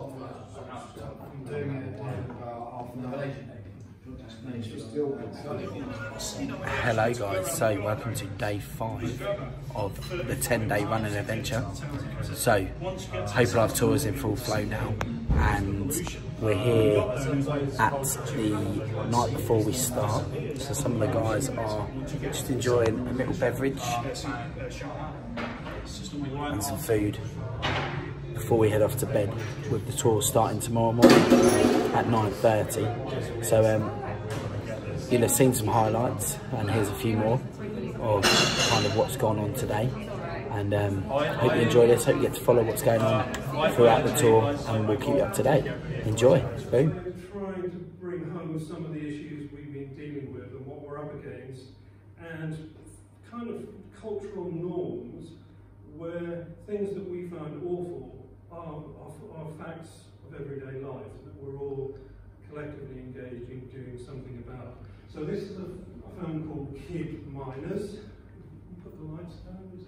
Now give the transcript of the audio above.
I'm doing it in about half an hour. Hello guys, so welcome to day 5 of the 10 day running adventure. So, Hope Alive Tour is in full flow now and we're here at the night before we start. So some of the guys are just enjoying a little beverage and some food before we head off to bed with the tour starting tomorrow morning at 9.30. So um, you'll have seen some highlights and here's a few more of kind of what's gone on today. And um, hope you enjoy this. Hope you get to follow what's going on throughout the tour and we'll keep you up to date. Enjoy. Boom. Trying to bring home some of the issues we've been dealing with and what we're up against and kind of cultural norms where things that we find awful are, facts of everyday life that we're all collectively engaged in doing something about. So this is a, a film called Kid Miners. Put the lights down, is?